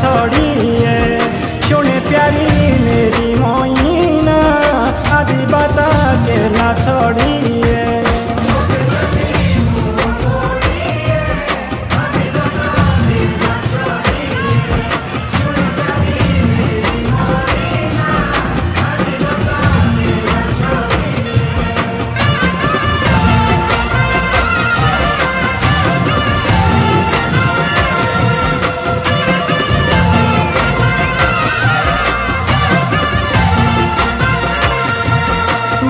छोड़िए सोने प्यारी मेरी मोइना आदि बाता के ना छोड़िए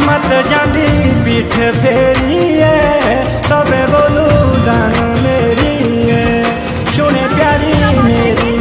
মত জানি পিঠ ফেরিয়ে তবে বলু জান মেরিয়ে শুনে প্যারি মেরি